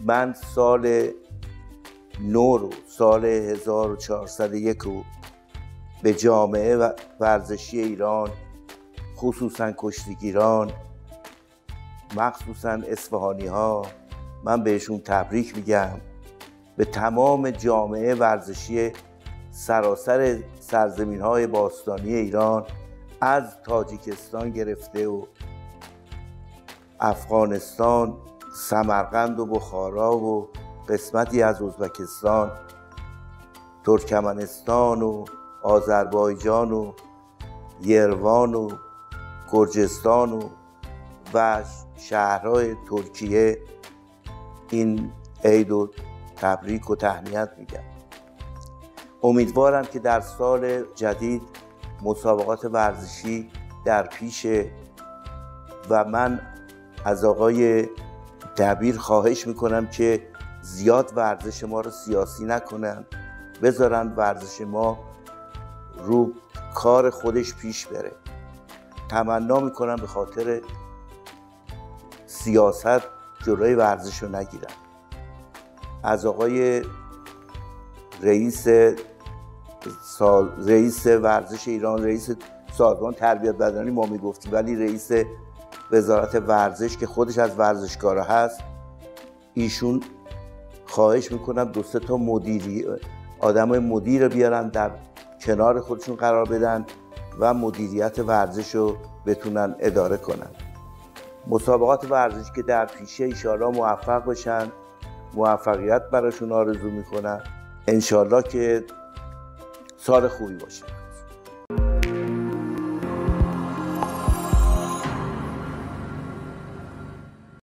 من سال نو رو سال 1401 رو به جامعه ورزشی ایران خصوصا کشتیگیران مخصوصا اصفهانی ها من بهشون تبریک میگم. به تمام جامعه ورزشی سراسر سرزمین های باستانی ایران از تاجیکستان گرفته و افغانستان سمرقند و بخارا و قسمتی از ازبکستان ترکمنستان و آذربایجان و یروان و گرجستان و و شهرهای ترکیه این عید و تبریک و تهنیت میگم. امیدوارم که در سال جدید مسابقات ورزشی در پیشه و من از آقای دبیر خواهش می‌کنم که زیاد ورزش ما رو سیاسی نکنن. بذارن ورزش ما رو کار خودش پیش بره. تمنا می‌کنم به خاطر سیاست جلوی ورزش رو نگیرن. از آقای رئیس سال رئیس ورزش ایران رئیس سازمان تربیت بدنی ما می‌گفتیم ولی رئیس وزارت ورزش که خودش از ورزشکارا هست ایشون خواهش می‌کنم دو سه تا مدیری آدم مدیر رو بیارن در کنار خودشون قرار بدن و مدیریت ورزش رو بتونن اداره کنن. مسابقات ورزش که در پیشه ایشالا موفق بشن موفقیت براشون آرزو می‌کنن. انشالله که سال خوبی باشه.